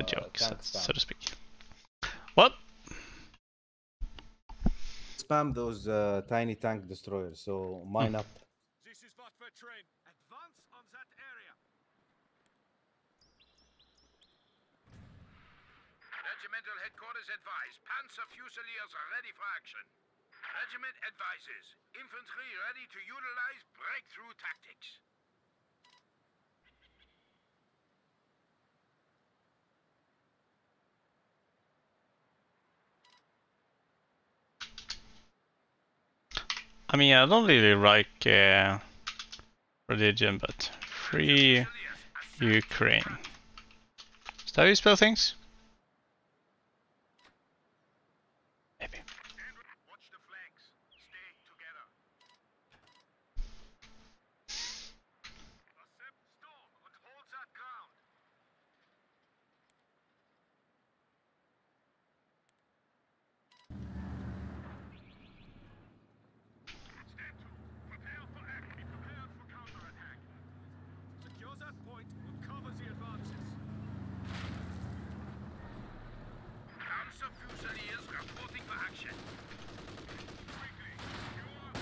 a joke, so, so to speak. What? Spam those uh, tiny tank destroyers. So mine up. This is what we're trained. Advance on that area. Regimental headquarters advise. Panzer Fusiliers are ready for action. Regiment advises. Infantry ready to utilize breakthrough tactics. I mean, I don't really like uh, religion, but free Ukraine. Is that how you spell things? Maybe. Watch the flanks. Stay together. Accept storm and hold that ground. Stand to. Prepare for act. Be prepared for counterattack. Secure that point and cover the advances. Panzer Fusiliers reporting for action. Quickly. You are...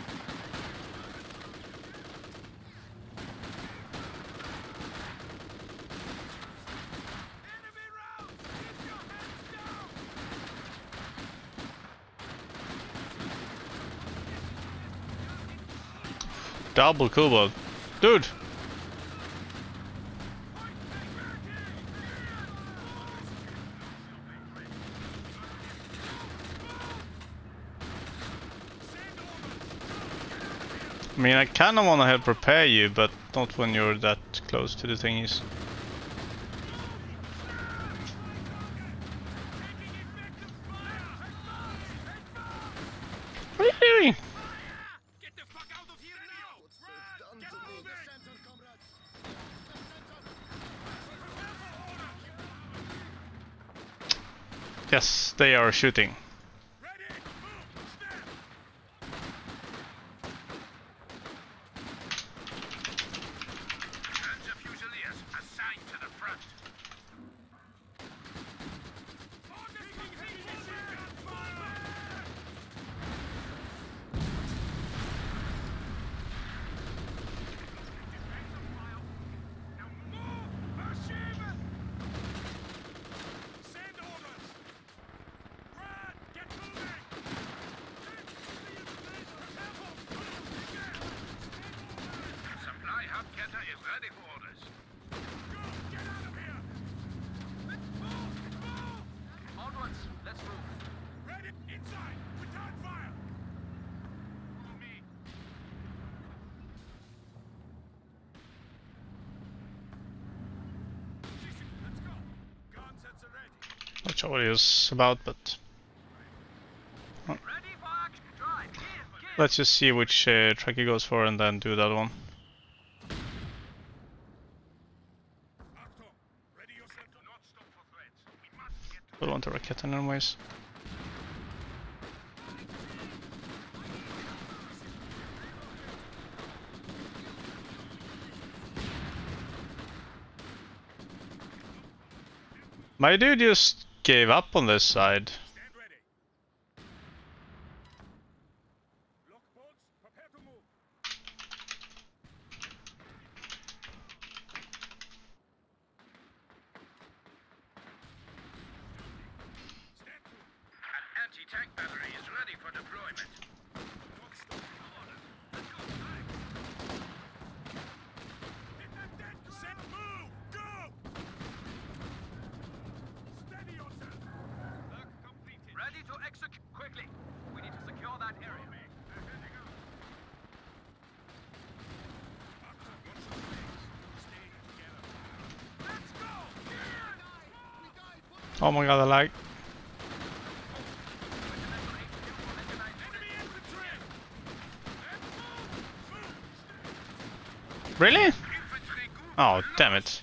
Enemy rounds! Keep your heads down! Double Cobalt. Dude! I mean, I kinda wanna help prepare you, but not when you're that close to the thingies. They are shooting. Ready? Move! Stand! Panzer Fusiliers assigned to the front. Taking heavy machine gun fire! Now move! Verschieben! Send orders! Run! Get moving! Supply hub getter is ready for orders. Go! Get out of here! Let's move! Move! Onwards, let's move. Ready? Inside! Return fire! Follow me. Position, let's go! Guns at the he about, but let's just see which uh, track he goes for and then do that one. Don't want a rocket anyways. My dude just gave up on this side. Stand ready. Lock bolts, prepare to move. Stand to. An anti-tank battery is ready for deployment. Don't stop. Order. Let's go. Time. Hit that dead ground. Set move. Go. Steady yourself. Work completed. Ready to execute quickly. We need to secure that area. They're heading out. Achtung, watch your legs. Stay together. Let's go. Oh my god, I like. Enemy infantry. Let's move. Move. Really? Oh, damn it.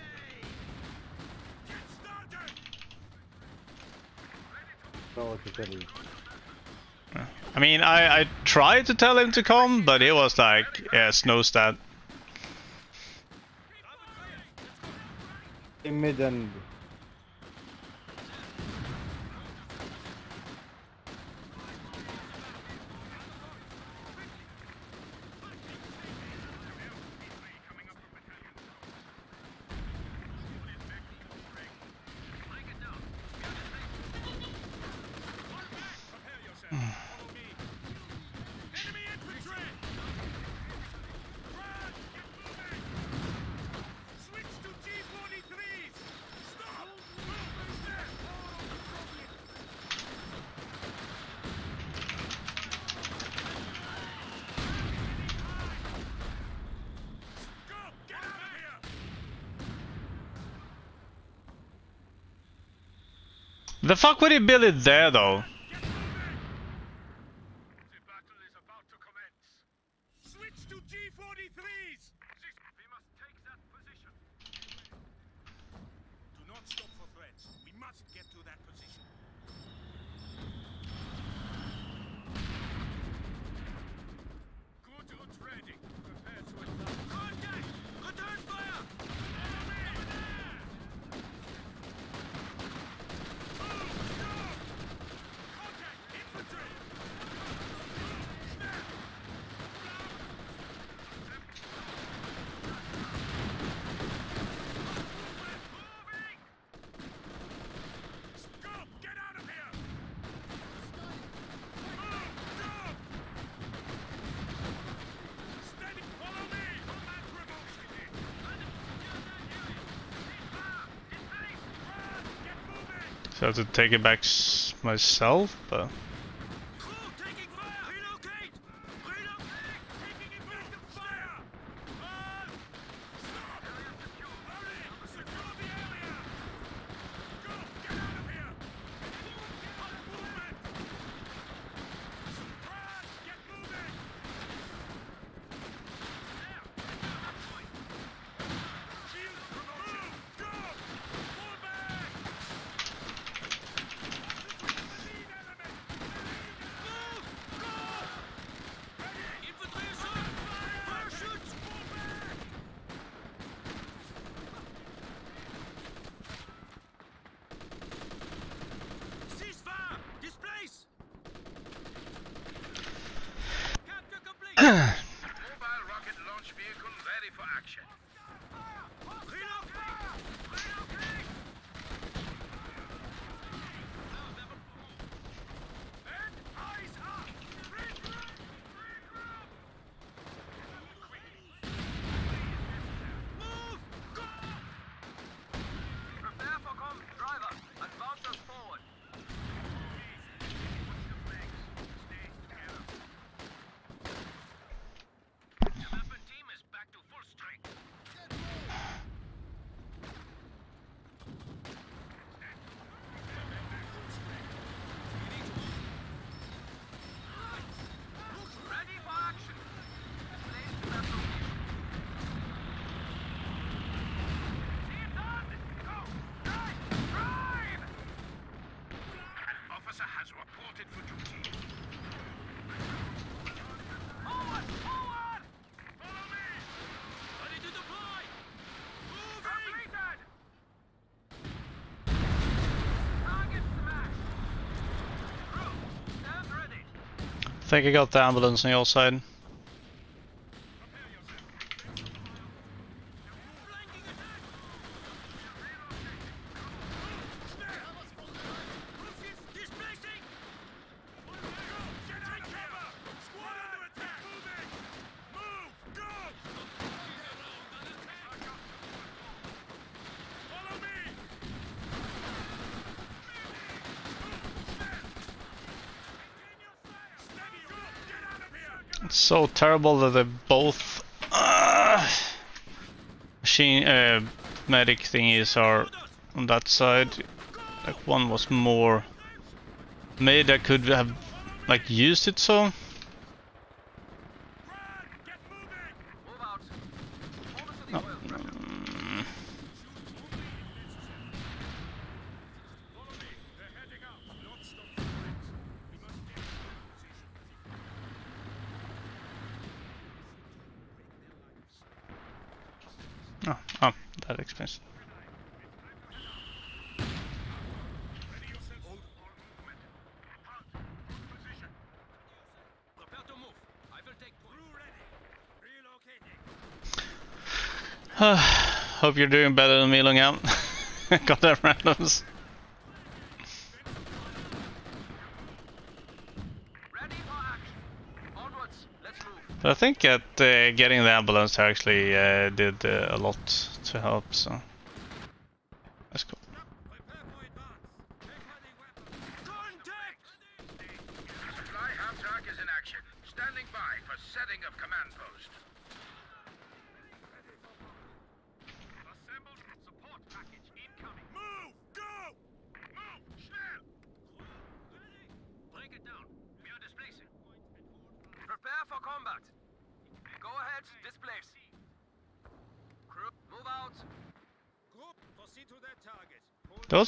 I mean, I, I tried to tell him to come, but it was like, yeah, snow stat. In mid and The fuck would he build it there though? have to take it back myself, but... think I got the ambulance on your side. so terrible that they both uh, machine uh, medic thingies are on that side. Like one was more made I could have like used it so. Hope you're doing better than me, Long Out. Goddamn randoms. But I think at uh, getting the ambulance actually uh, did uh, a lot to help, so...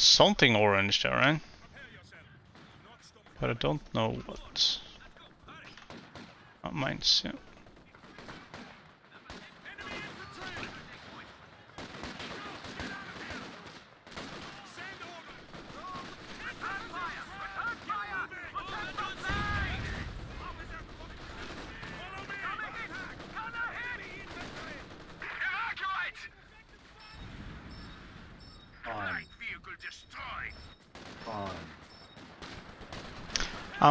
something orange there, right? But I don't know what. Oh, mines, yeah.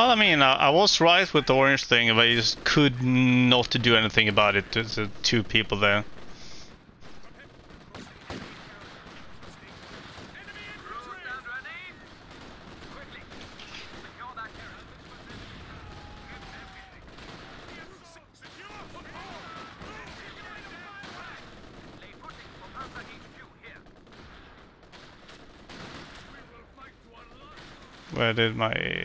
Well, I mean, I, I, was right with the orange thing, but I just could not do anything about it. There's uh, two people there. Where did my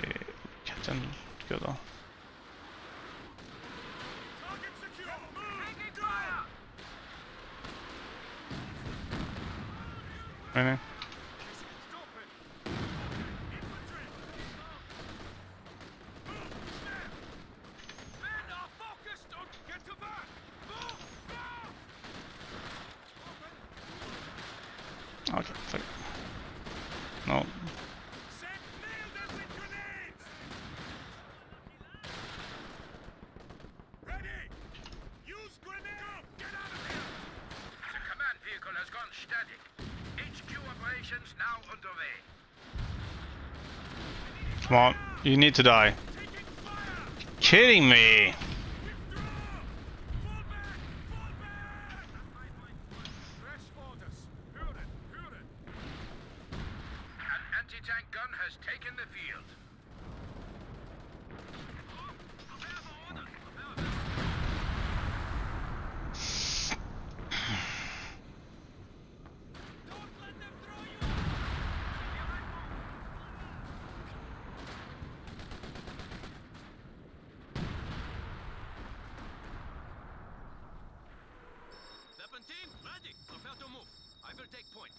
you need to die. Kidding me? Anti-tank gun has taken the field. Weapon team, ready. Prepare to move. I will take point.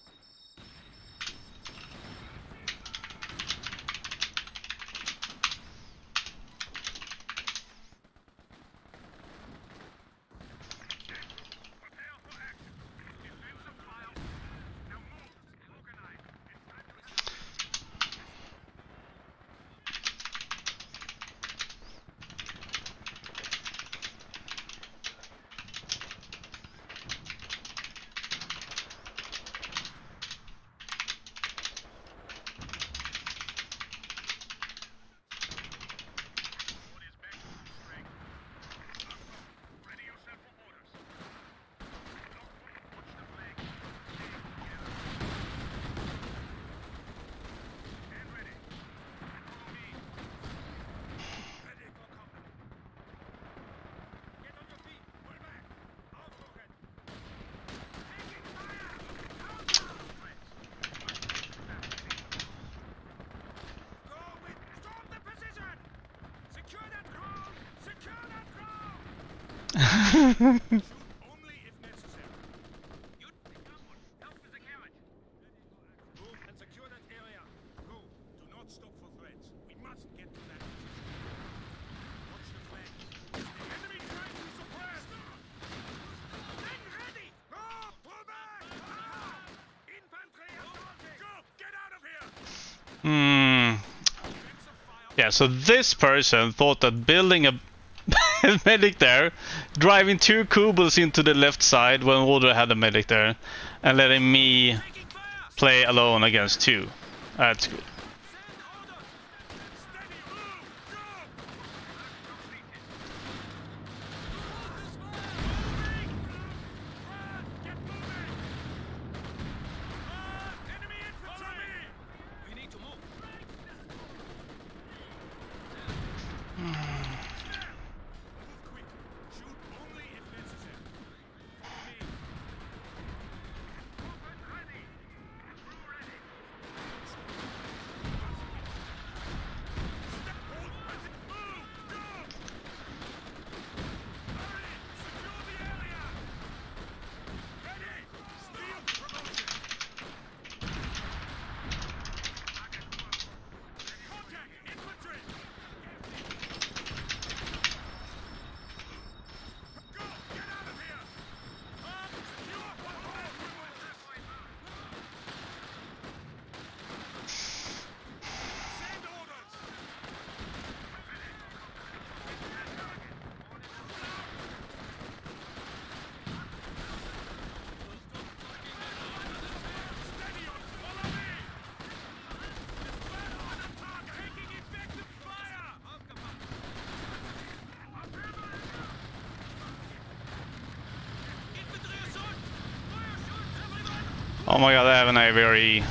Get on your feet. Pull back. Aufrücken. Go with. Storm the position. Secure that ground. Secure that ground. Only if necessary. You someone help with the carriage. Move and secure that area. Go. Do not stop for threats. We must get to that position. Watch the flanks. Enemy trying to suppress. Then ready. Go. Pull back. Infantry assaulting. Go. Get out of here. Hmm. Yeah, so this person thought that building a medic there, driving two Kubels into the left side when Order had a medic there, and letting me play alone against two. That's good. Send orders. Steady. Move. Go. Get moving. Enemy infantry. We need to move. Move quick. Shoot only if necessary. Follow me. Open ready. Crew ready. Step hold. Move. Go. Hurry. Secure the area. Ready. Steel promotion. Contact. Infantry. Go! Get out of here! Up! Secure! Send orders! Steady on! Follow me! Taking effective fire! Infantry assault. Fire shots, everyone. Oh my god, I have an flanking.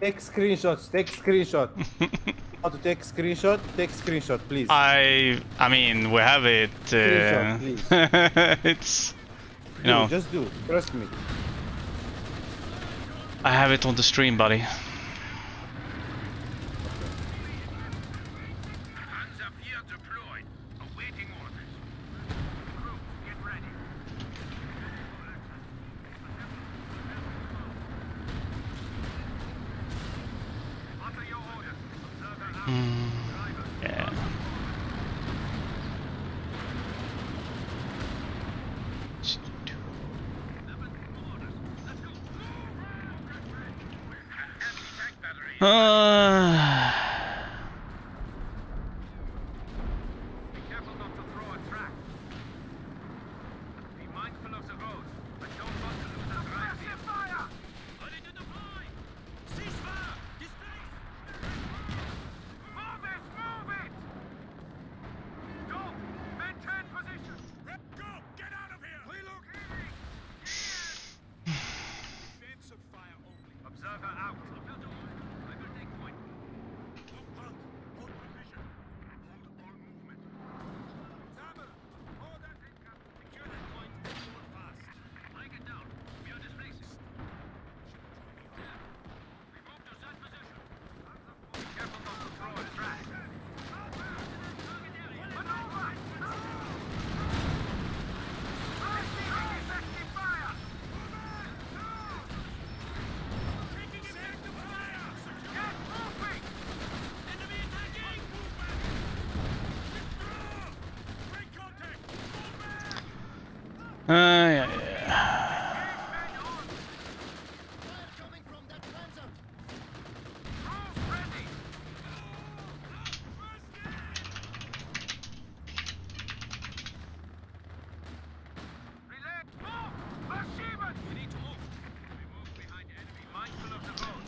Take screenshots. Take screenshot. How to take screenshot? Take screenshot, please. I, I mean, we have it. Uh, it's, know, just do. Trust me. I have it on the stream, buddy. Oh.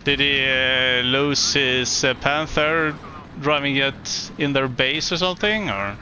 Did he uh, lose his uh, Panther driving it in their base or something? Or?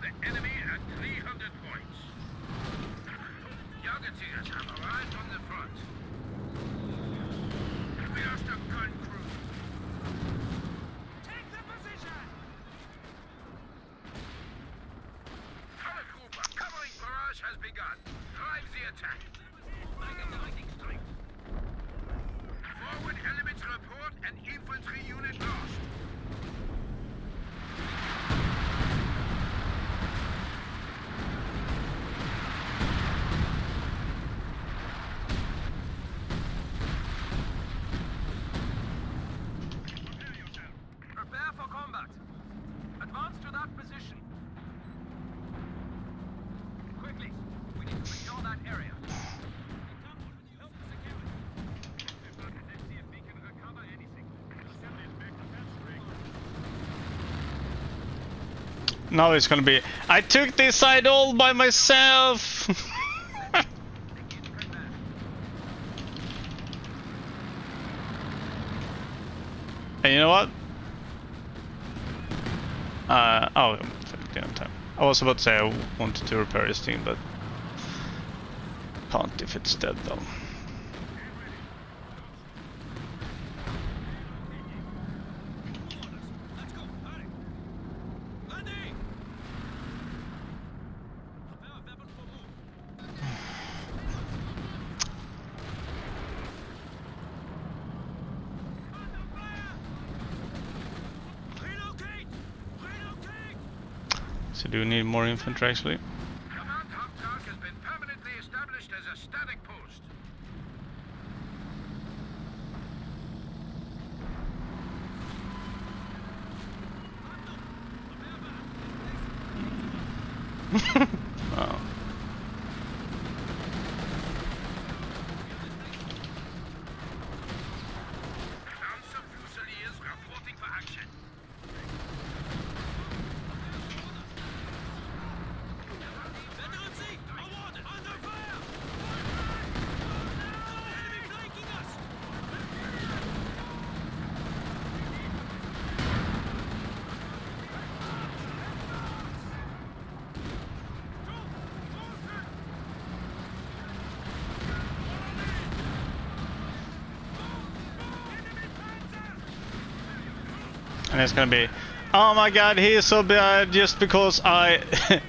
The enemy Now it's gonna be, I took this side all by myself! and you know what? Uh, oh, time. I was about to say I wanted to repair this thing, but can't if it's dead though. So do need more infantry actually. It's gonna be, oh my god, he is so bad just because I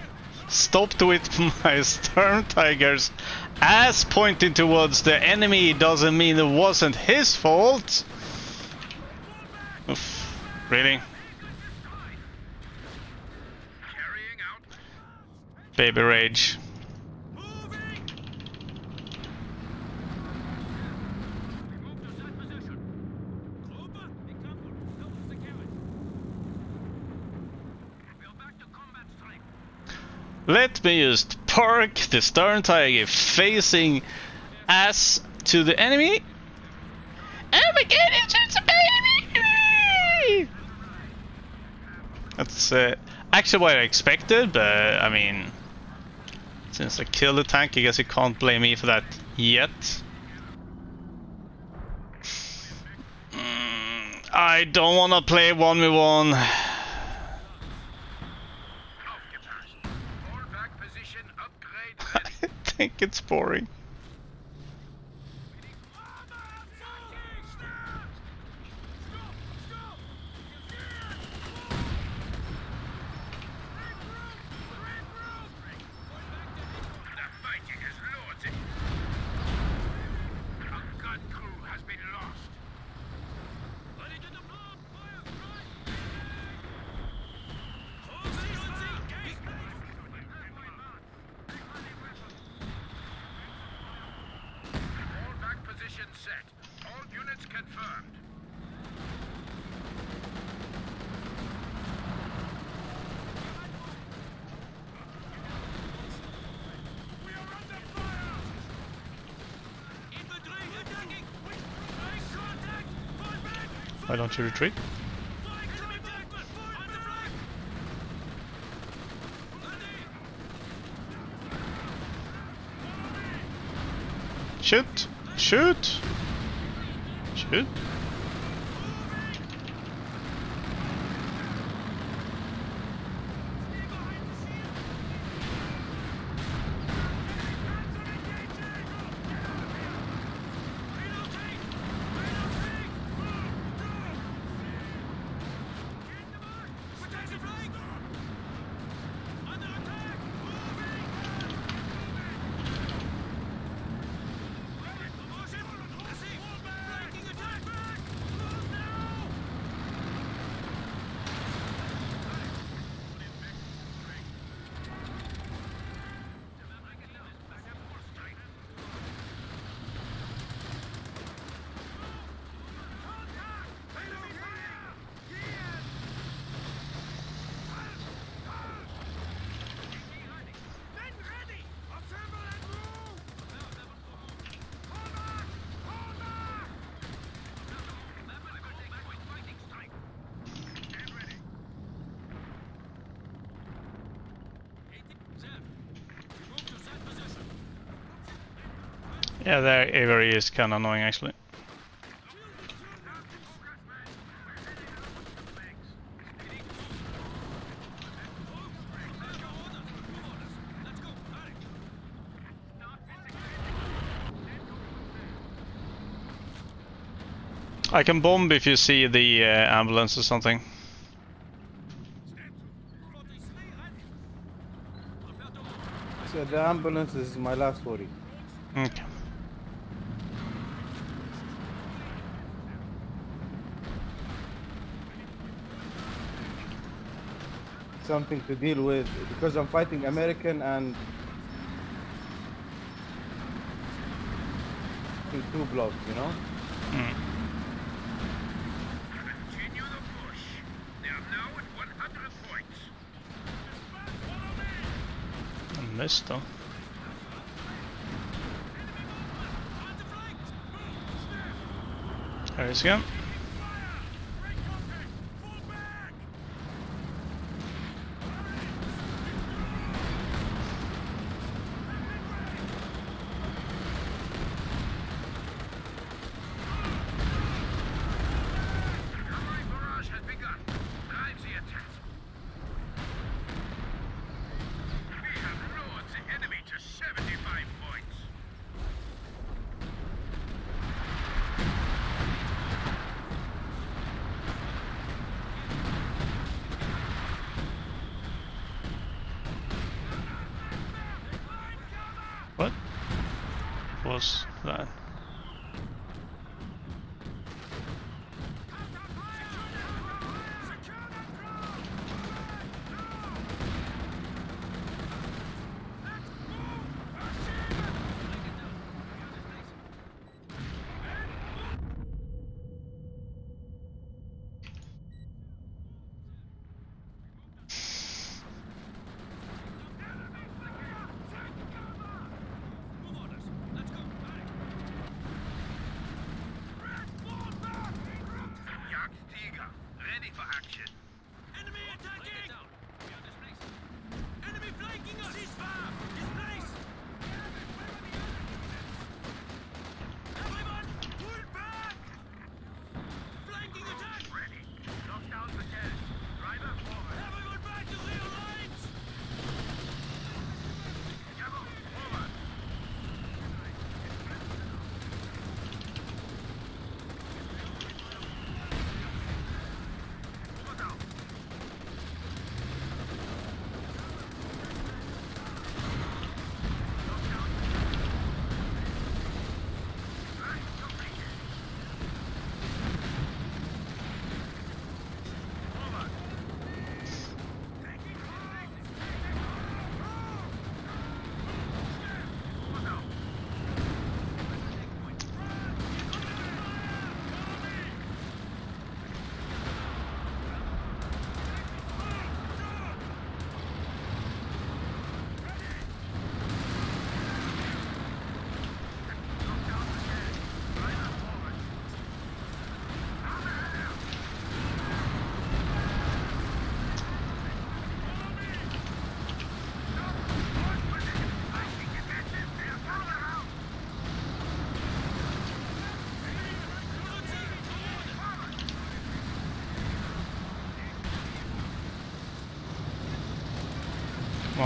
stopped with my Storm Tigers ass pointing towards the enemy doesn't mean it wasn't his fault. Oof, really? Baby rage. Moving! Move to set position. Gruppe, Example, help us secure it. We are back to combat strength. Let me just park the Sturmtiger facing ass to the enemy. Oh my god, it's just a baby! That's uh, actually what I expected, but I mean, since I killed the tank, I guess you can't blame me for that yet. Mm, I don't want to play 1v1. aufgepasst. All back position upgrade I think it's boring. The fighting is lorded. Our gun crew has been lost. Ready to deploy! Fire! Right! Hold Veteran C, engage! All back position set. All units confirmed. We are under fire! Infantry attacking! Make contact! Fall back! Why don't you retreat? Shoot! Shoot! Shoot! Protect the flank! Under attack! Moving! Promotion! Receive! Flanking attack! Move now! Enemy fire! Men ready! Assemble and move! Hold back! Hold back! Fighting strike! Stand ready. Sir, we move to set position. Yeah, that AVRE is kind of annoying actually. Let's go! Hurry! I can bomb if you see the uh, ambulance or something. So the ambulance is my last worry. Okay. something to deal with because I'm fighting American and two blocks, you know? Mm. mm Missed though. There he's going.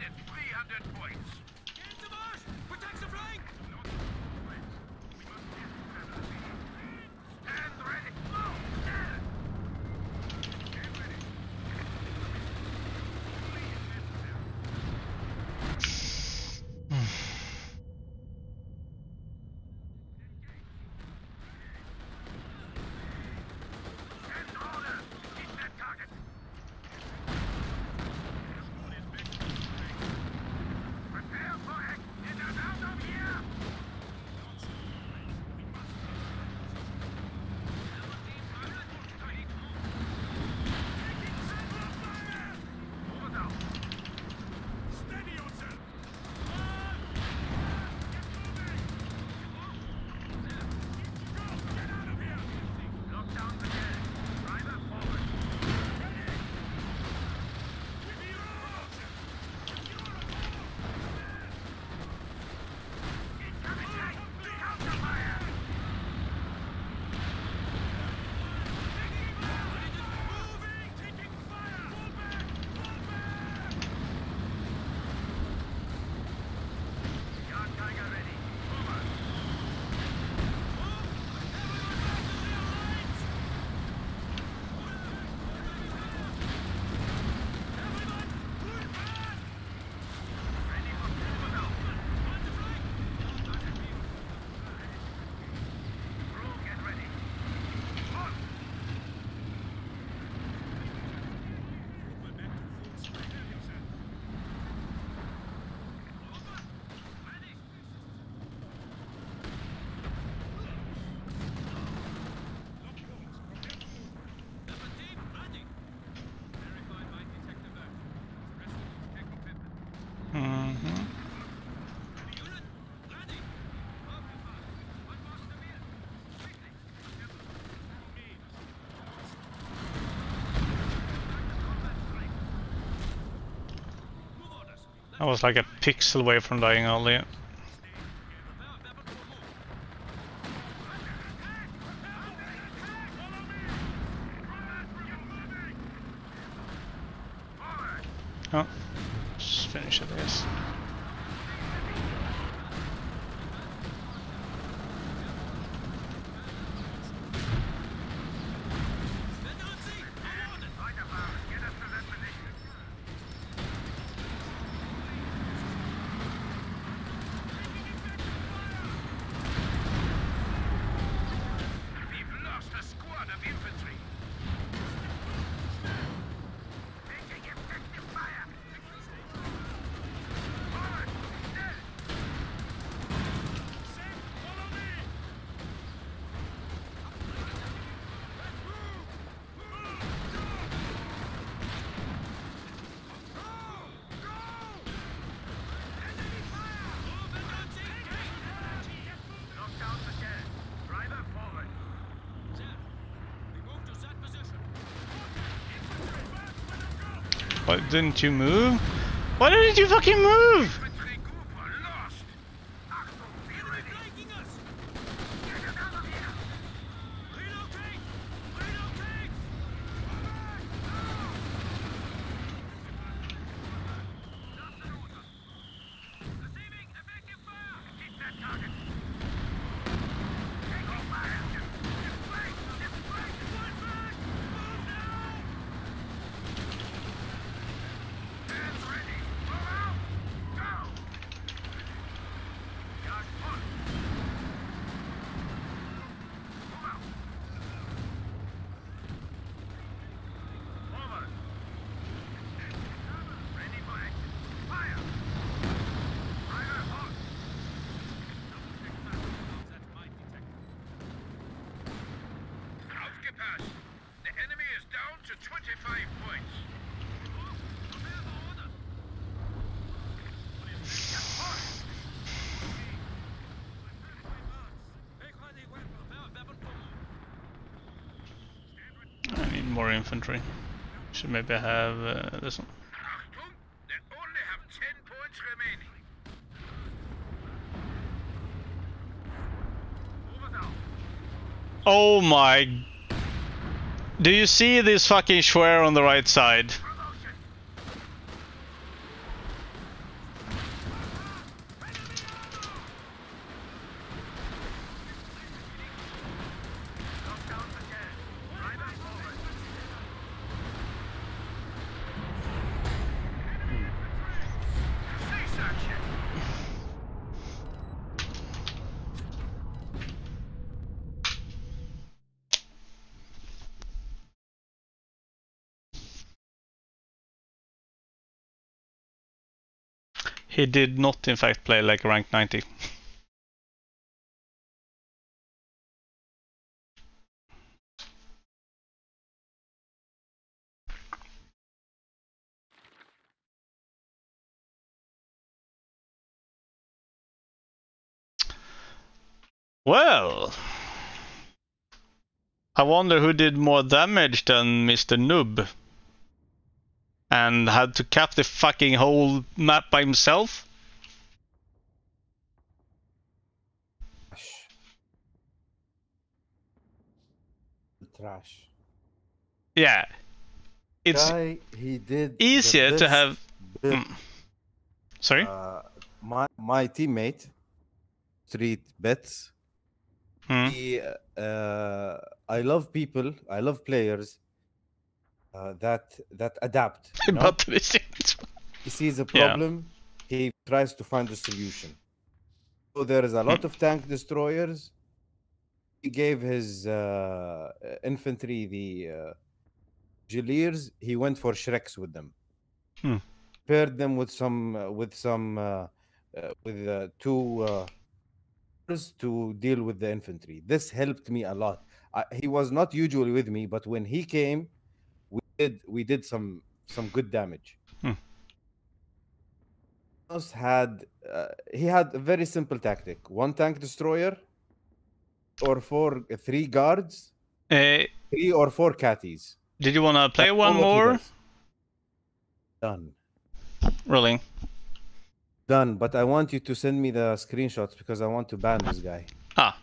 at 300 points. I was like a pixel away from dying earlier. Oh, just finish this. We've lost a squad of infantry. Taking effective fire. Forward! Still! Follow me! Knock down the gas. Driver forward. We move to that position. Why didn't you move? Why didn't you fucking move? Infantry Cooper lost. Achtung, be ready. Flanking us! Get it out of here. Relocate! Relocate! Receiving effective fire. Keep that target. Take off fire. This way. This way. One back. Move now. Hands ready. Move out. Go. Guard one. Move out. Forward. Ready for action. Fire. Driver hot. That might detect. Aufgepasst! The enemy is down to 25 points. Make ready weapon. Prepare weapon for move. I need more infantry. Should maybe have uh, this one. Achtung! They only have 10 points remaining. Move us out. Oh my... Do you see this fucking Schwer on the right side? He did not in fact play like rank 90. Well, I wonder who did more damage than Mr. Noob and had to cap the fucking whole map by himself. Trash. Trash. Yeah, it's Guy, he did easier to have. Mm. Sorry. Uh, my my teammate, Street Bets. Hmm. He, uh, I love people. I love players uh, that that adapt. you know? he sees a Yeah. problem, he tries to find a solution. So there is a lot of tank destroyers. He gave his uh, infantry the uh, Gilliers. He went for Shreks with them. Hmm. Paired them with some uh, with some uh, uh, with uh, two uh, to deal with the infantry. This helped me a lot. I, he was not usually with me, but when he came, did we did some some good damage. Hmm. Had uh, he had a very simple tactic: one tank destroyer, or four three guards, Uh, three or four catties. did you want to play That's one all what he more? Done. Rolling. Done, but I want you to send me the screenshots because I want to ban this guy. Ah,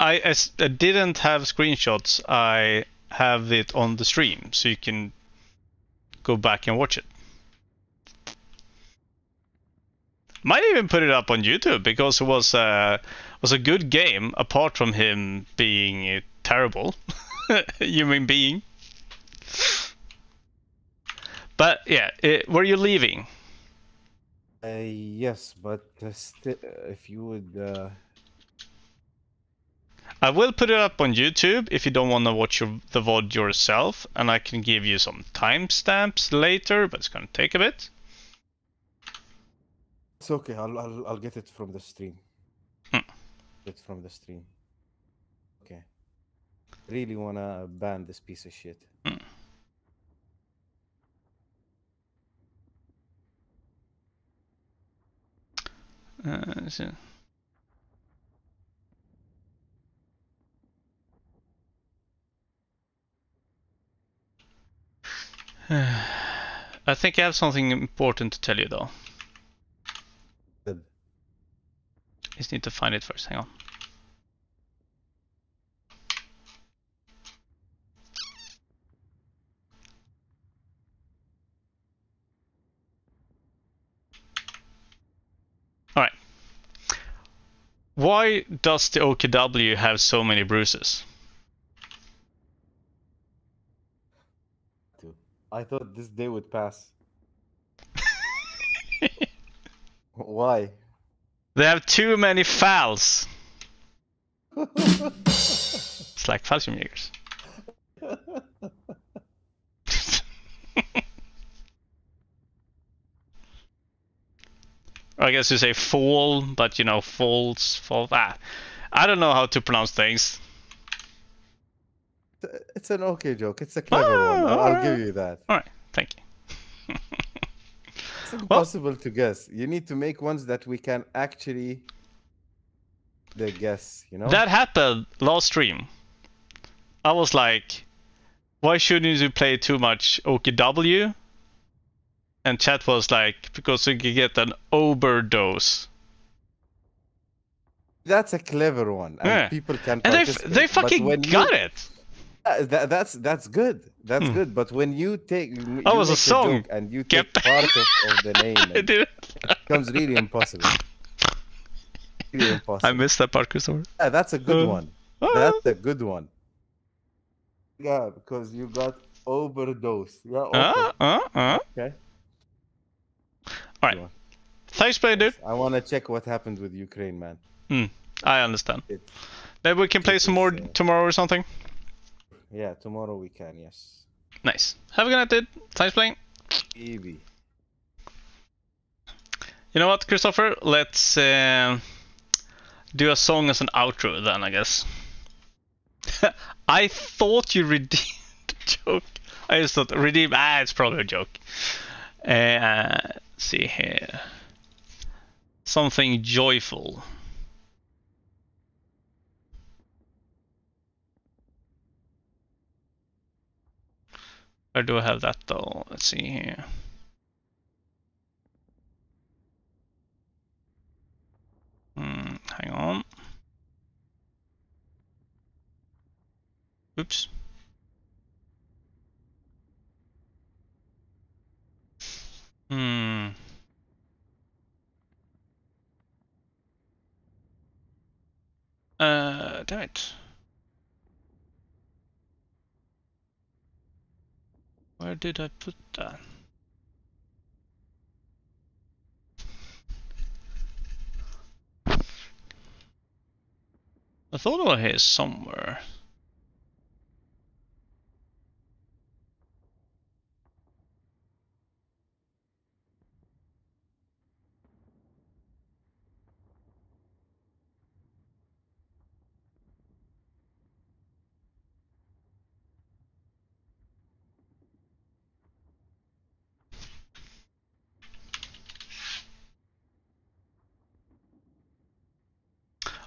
I, as- I didn't have screenshots. I have it on the stream, so you can go back and watch it. Might even put it up on YouTube because it was a was a good game. Apart from him being a terrible human being. But yeah, it, were you leaving? Uh, yes, but uh, uh, if you would, uh, I will put it up on YouTube if you don't want to watch your, the VOD yourself, and I can give you some timestamps later, but it's gonna take a bit. it's okay. I'll, I'll I'll get it from the stream. Hmm. Get from the stream. Okay. Really wanna ban this piece of shit. Uh, so- I think I have something important to tell you though. Good. Just need to find it first. Hang on. All right. Why does the OKW have so many bruises? Too. I thought this day would pass. Why? They have too many fouls. It's like Fallschirmjägers. I guess you say fall, but you know, falls, fall. Ah, I don't know how to pronounce things. It's an okay joke. It's a clever one. Ah, I'll I'll give you that. All right, thank you. It's impossible to guess. You need to make ones that we can actually the guess, you know? That happened last stream. I was like, why shouldn't you play too much OKW? And chat was like, because you can get an overdose. That's a clever one. And Yeah. people can And they, f- they fucking when you- got it. Uh, that, that's that's good. That's Hmm. good. But when you take you That was a song. joke and you take Yep. part of, of the name, it did. becomes really impossible. Really impossible. I missed that part, Christopher. Yeah, that's a good Uh, one. Ah. That's a good one. Yeah, because you got overdose. Yeah. Okay. Uh, uh, uh. okay. All right. Thanks, play, dude. I want to check what happened with Ukraine, man. Hmm. I understand. It, Maybe we can play some more uh, tomorrow or something. Yeah, tomorrow we can. Yes. Nice. Have a good night, dude. Thanks, playing. Maybe. You know what, Christopher? Let's uh, do a song as an outro then, I guess. I thought you redeemed the joke. I just thought redeem. Ah, it's probably a joke. Uh, let's see here. Something joyful. Do I have that though? Let's see here. Hmm, hang on. Oops. Hmm. Uh, damn it. Where did I put that? I thought I here somewhere.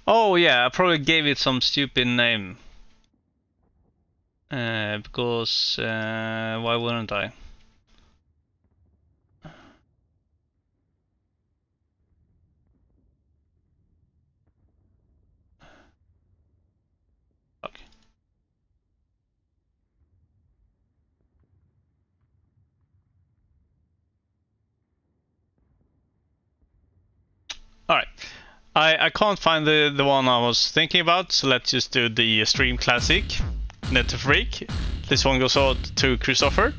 Oh yeah, I probably gave it some stupid name. Uh, because uh, why wouldn't I? All right. I, I can't find the, the one I was thinking about, so let's just do the Stream Classic, Net Freak. This one goes out to Christopher,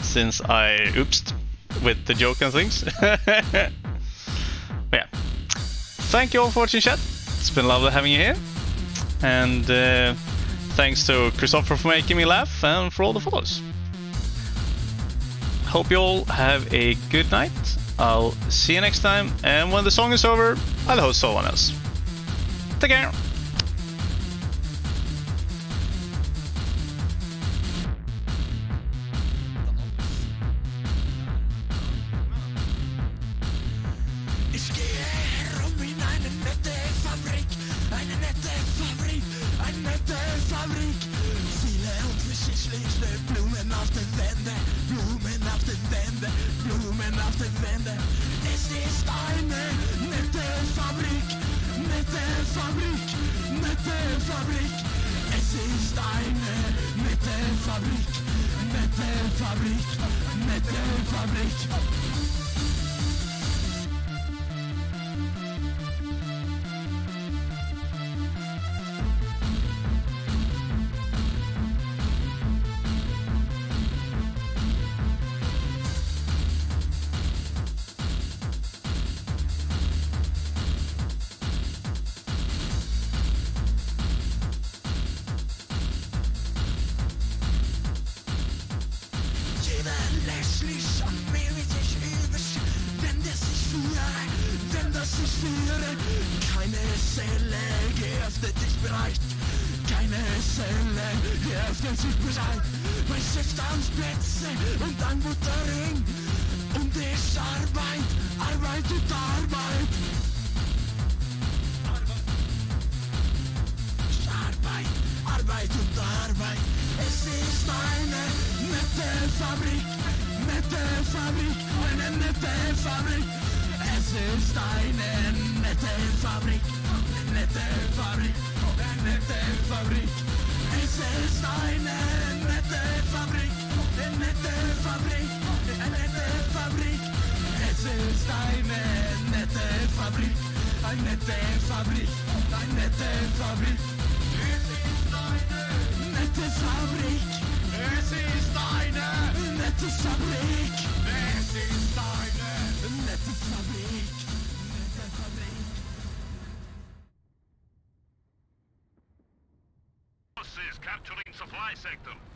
since I oopsed with the joke and things. yeah. Thank you all for watching chat. It's been lovely having you here. And uh, thanks to Christopher for making me laugh and for all the follows. Hope you all have a good night. I'll see you next time, and when the song is over, I'll host someone else. Take care! Geöffnet sich bereit. Mein Schiffstandsplätze und ein Butterring und ich Arbeit, Arbeit und Arbeit. Arbeit, Arbeit und Arbeit. Es ist eine nette Fabrik, nette Fabrik, eine nette Fabrik. Es ist eine nette Fabrik, nette Fabrik, eine nette Fabrik. Meißelsteinen Metalfabrik, eine Metalfabrik, eine Metalfabrik. Meißelsteinen eine Metalfabrik, eine Es ist eine nette Fabrik. Es ist eine nette Fabrik. Es ist eine nette Fabrik. Sector.